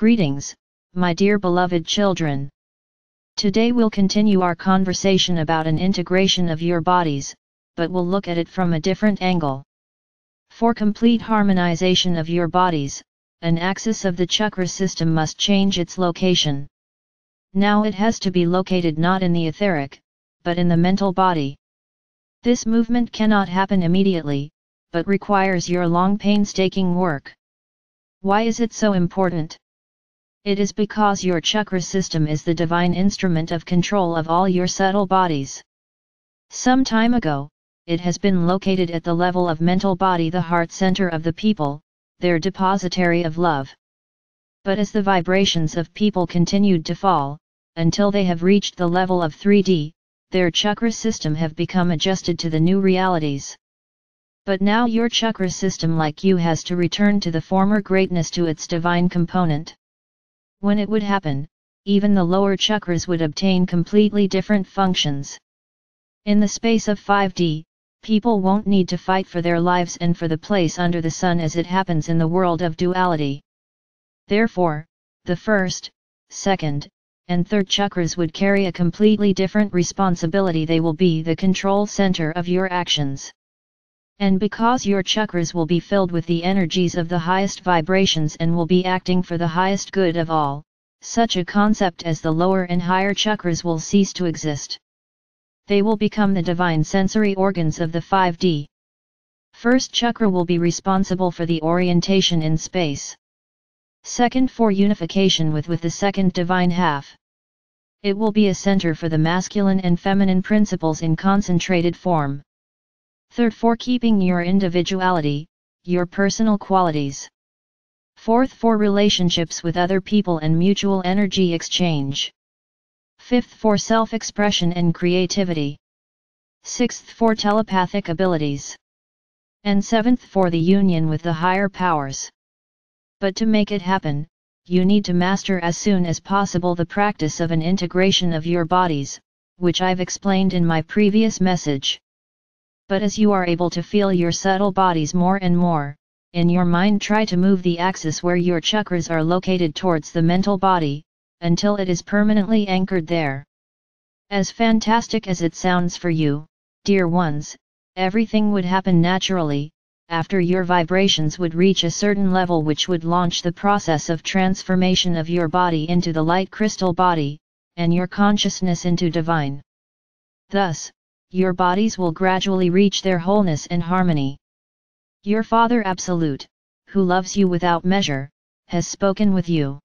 Greetings, my dear beloved children. Today we'll continue our conversation about an integration of your bodies, but we'll look at it from a different angle. For complete harmonization of your bodies, an axis of the chakra system must change its location. Now it has to be located not in the etheric, but in the mental body. This movement cannot happen immediately, but requires your long painstaking work. Why is it so important? It is because your chakra system is the divine instrument of control of all your subtle bodies. Some time ago, it has been located at the level of mental body the heart center of the people, their depository of love. But as the vibrations of people continued to fall, until they have reached the level of 3D, their chakra system have become adjusted to the new realities. But now your chakra system like you has to return to the former greatness to its divine component. When it would happen, even the lower chakras would obtain completely different functions. In the space of 5D, people won't need to fight for their lives and for the place under the sun as it happens in the world of duality. Therefore, the first, second, and third chakras would carry a completely different responsibility they will be the control center of your actions. And because your chakras will be filled with the energies of the highest vibrations and will be acting for the highest good of all, such a concept as the lower and higher chakras will cease to exist. They will become the divine sensory organs of the 5D. First chakra will be responsible for the orientation in space. Second for unification with with the second divine half. It will be a center for the masculine and feminine principles in concentrated form. Third for keeping your individuality, your personal qualities. Fourth for relationships with other people and mutual energy exchange. Fifth for self-expression and creativity. Sixth for telepathic abilities. And seventh for the union with the higher powers. But to make it happen, you need to master as soon as possible the practice of an integration of your bodies, which I've explained in my previous message but as you are able to feel your subtle bodies more and more, in your mind try to move the axis where your chakras are located towards the mental body, until it is permanently anchored there. As fantastic as it sounds for you, dear ones, everything would happen naturally, after your vibrations would reach a certain level which would launch the process of transformation of your body into the light crystal body, and your consciousness into divine. Thus, your bodies will gradually reach their wholeness and harmony. Your Father Absolute, who loves you without measure, has spoken with you.